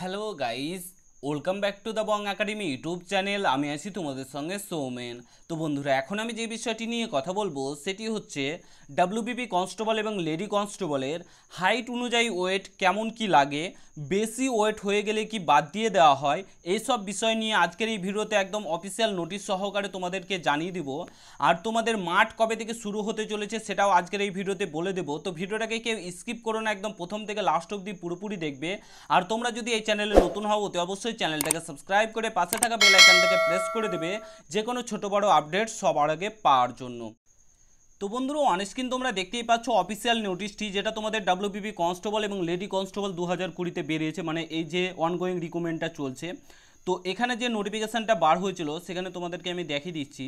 Hello guys welcome back to the Bong academy YouTube channel আমি আছি তোমাদের সঙ্গে সৌমেন। তো বন্ধুরা, এখন আমি যে বিষয়টি নিয়ে কথা বলব, সেটি হচ্ছে ডাব্লিউবিপি কনস্টেবল এবং লেডি কনস্টেবলের হাইট অনুযায়ী ওয়েট কেমন কি লাগে বেশি ওয়েট হয়ে গেলে কি বাদ দিয়ে দেওয়া হয়? এইসব বিষয় নিয়ে আজকের এই ভিডিওতে একদম অফিসিয়াল নোটিশ সহকারে তোমাদেরকে জানিয়ে দিব। আর তোমাদের মাঠ কবে থেকে শুরু হতে চলেছে সেটাও আজকের এই ভিডিওতে বলে দেবো। তো ভিডিওটাকে কেউ স্কিপ করো না, একদম প্রথম থেকে লাস্ট অবধি পুরোপুরি দেখবে। আর তোমরা যদি এই চ্যানেলে নতুন হও তো অবশ্যই চ্যানেলটাকে সাবস্ক্রাইব করে পাশে থাকা বেল আইকনটাকে প্রেস করে দেবে যে কোনো ছোটো বড় আপডেট সবার আগে পাওয়ার জন্য। তো বন্ধুরা অনস্ক্রিন তোমরা দেখতেই পাচ্ছ অফিসিয়াল নোটিশটি যেটা তোমাদের ডাব্লিউবিপি কনস্টেবল এবং লেডি কনস্টেবল দু হাজার কুড়িতে বেরিয়েছে মানে এই যে অনগোয়িং রিকমেন্ডটা চলছে। তো এখানে যে নোটিফিকেশানটা বার হয়েছিল, সেখানে তোমাদেরকে আমি দেখিয়ে দিচ্ছি।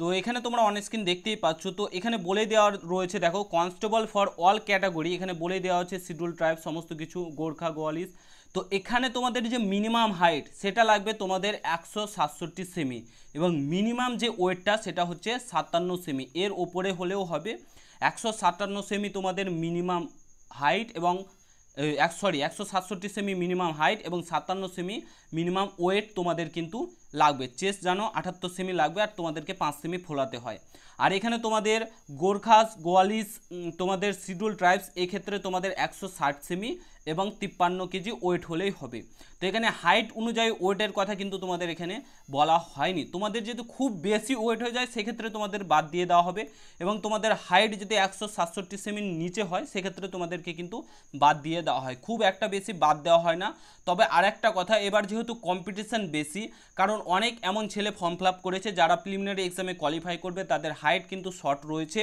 তো এখানে তোমরা অন স্ক্রিন দেখতেই পাচ্ছ। তো এখানে বলে দেওয়া রয়েছে, দেখো কনস্টেবল ফর অল ক্যাটাগরি এখানে বলে দেওয়া হচ্ছে শিডিউল ট্রাইব সমস্ত কিছু, গোর্খা, গোয়ালিস। তো এখানে তোমাদের যে মিনিমাম হাইট সেটা লাগবে তোমাদের একশো সাতষট্টি সেমি এবং মিনিমাম যে ওয়েটটা সেটা হচ্ছে সাতান্ন সেমি এর ওপরে হলেও হবে একশো সাতান্ন সেমি তোমাদের মিনিমাম হাইট এবং এক সরি একশো সাতষট্টি সেমি মিনিমাম হাইট এবং সাতান্ন সেমি মিনিমাম ওয়েট তোমাদের কিন্তু লাগবে। চেস্ট জানো, আটাত্তর সেমি লাগবে আর তোমাদেরকে পাঁচ সেমি ফোলাতে হয়। আর এখানে তোমাদের গোর্খাস, গোয়ালিস তোমাদের শিডিউল ট্রাইবস, এক্ষেত্রে তোমাদের একশো ষাট সেমি এবং তিপ্পান্ন কেজি ওয়েট হলেই হবে। তো এখানে হাইট অনুযায়ী ওয়েটের কথা কিন্তু তোমাদের এখানে বলা হয়নি। তোমাদের যেহেতু খুব বেশি ওয়েট হয়ে যায়, সেক্ষেত্রে তোমাদের বাদ দিয়ে দেওয়া হবে এবং তোমাদের হাইট যদি একশো সাতষট্টি সেমির নিচে হয়, সেক্ষেত্রে তোমাদেরকে কিন্তু বাদ দিয়ে দেওয়া হয়। খুব একটা বেশি বাদ দেওয়া হয় না। তবে আর একটা কথা, এবার যেহেতু কম্পিটিশান বেশি, কারণ অনেক এমন ছেলে ফর্ম ফিল করেছে যারা প্রিলিমিনারি এক্সামে কোয়ালিফাই করবে, তাদের হাইট কিন্তু শর্ট রয়েছে।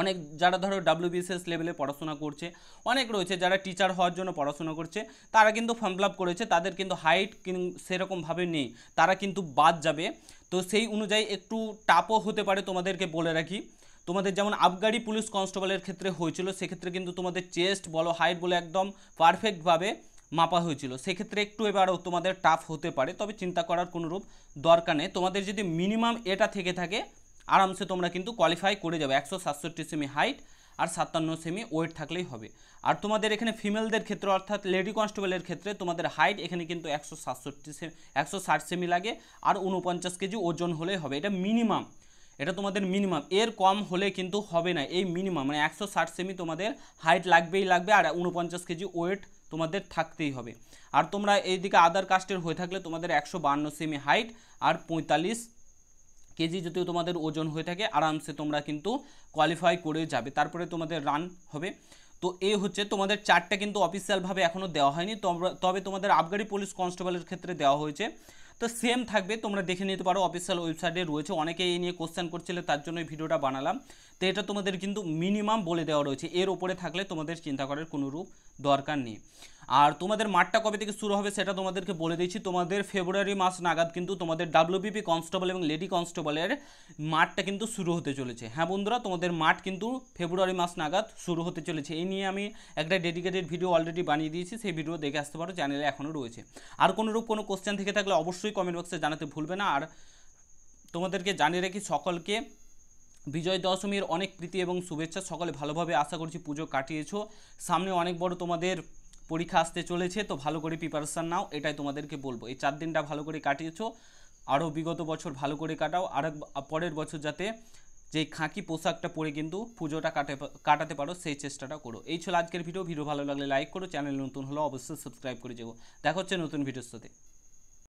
অনেক যারা ধরো ডাব্লিউবিসিএস লেভেলে পড়াশোনা করছে, অনেক রয়েছে যারা টিচার হওয়ার জন্য পড়াশোনা করছে, তারা কিন্তু ফর্ম ফিল করেছে, তাদের কিন্তু হাইট সেরকমভাবে নেই, তারা কিন্তু বাদ যাবে। তো সেই অনুযায়ী একটু টাপও হতে পারে তোমাদেরকে বলে রাখি। তোমাদের যেমন আবগারি পুলিশ কনস্টেবলের ক্ষেত্রে হয়েছিল, সেক্ষেত্রে কিন্তু তোমাদের চেস্ট বলো হাইট বলো একদম পারফেক্টভাবে মাপা হয়েছিল। সেক্ষেত্রে একটু এবারও তোমাদের টাফ হতে পারে, তবে চিন্তা করার কোনো রূপ দরকার নেই। তোমাদের যদি মিনিমাম এটা থেকে থাকে, আরামসে তোমরা কিন্তু কোয়ালিফাই করে যাবে। একশো সাতষট্টি সেমি হাইট আর সাতান্ন সেমি ওয়েট থাকলেই হবে। আর তোমাদের এখানে ফিমেলদের ক্ষেত্রে, অর্থাৎ লেডি কনস্টেবলের ক্ষেত্রে, তোমাদের হাইট এখানে কিন্তু একশো সাতষট্টি সেমি একশো ষাট সেমি লাগে আর উনপঞ্চাশ কেজি ওজন হলেই হবে। এটা মিনিমাম এটা তোমাদের মিনিমাম এর কম হলে কিন্তু হবে না। এই মিনিমাম মানে একশো ষাট সেমি তোমাদের হাইট লাগবেই লাগবে আর উনপঞ্চাশ কেজি ওয়েট তোমাদের থাকতেই হবে। আর তোমরা এইদিকে আদার কাস্টের হয়ে থাকলে তোমাদের একশো বান্ন সেমি হাইট আর পঁয়তাল্লিশ কেজি যদি তোমাদের ওজন হয়ে থাকে, আরামসে তোমরা কিন্তু কোয়ালিফাই করে যাবে। তারপরে তোমাদের রান হবে। তো এই হচ্ছে তোমাদের চারটা কিন্তু অফিসিয়ালভাবে এখনও দেওয়া হয়নি। তবে তোমাদের আবগারি পুলিশ কনস্টেবলের ক্ষেত্রে দেওয়া হয়েছে। তো সেম থাকবে, তোমরা দেখে নিতে পারো অফিসিয়াল ওয়েবসাইটে রয়েছে। অনেকে এই নিয়ে কোশ্চেন করছিলে, তার জন্য ভিডিওটা বানালাম। তো এটা তোমাদের কিন্তু মিনিমাম বলে দেওয়া রয়েছে। এর ওপরে থাকলে তোমাদের চিন্তা করার কোনো রূপ দরকার নেই। আর তোমাদের মাঠটা কবে থেকে শুরু হবে সেটা তোমাদেরকে বলে দিচ্ছি। তোমাদের ফেব্রুয়ারি মাস নাগাদ কিন্তু তোমাদের ডাব্লিউবিপি কনস্টেবল এবং লেডি কনস্টেবলের মাঠটা কিন্তু শুরু হতে চলেছে। হ্যাঁ বন্ধুরা, তোমাদের মাঠ কিন্তু ফেব্রুয়ারি মাস নাগাদ শুরু হতে চলেছে। এই নিয়ে আমি একটা ডেডিকেটেড ভিডিও অলরেডি বানিয়ে দিয়েছি। সেই ভিডিও দেখে আসতে পারো চ্যানেলে এখনও রয়েছে। আর কোনো রূপ কোনো কোশ্চেন থেকে থাকলে অবশ্যই কমেন্ট বক্সে জানাতে ভুলবে না। আর তোমাদেরকে জানিয়ে রাখি, সকলকে বিজয় দশমীর অনেক প্রীতি এবং শুভেচ্ছা। সকলে ভালোভাবে আশা করছি পুজো কাটিয়েছো। সামনে অনেক বড় তোমাদের পরীক্ষা আসতে চলেছে, তো ভালো করে প্রিপারেশান নাও, এটাই তোমাদেরকে বলব। এই চার দিনটা ভালো করে কাটিয়েছো, আরও বিগত বছর ভালো করে কাটাও, আর পরের বছর যাতে যেই খাঁকি পোশাকটা পরে কিন্তু পুজোটা কাটে, কাটাতে পারো, সেই চেষ্টাটা করো। এই ছিল আজকের ভিডিও ভিডিও ভালো লাগলে লাইক করো চ্যানেল নতুন হলে অবশ্যই সাবস্ক্রাইব করে যাব দেখা হচ্ছে নতুন ভিডিওর সাথে।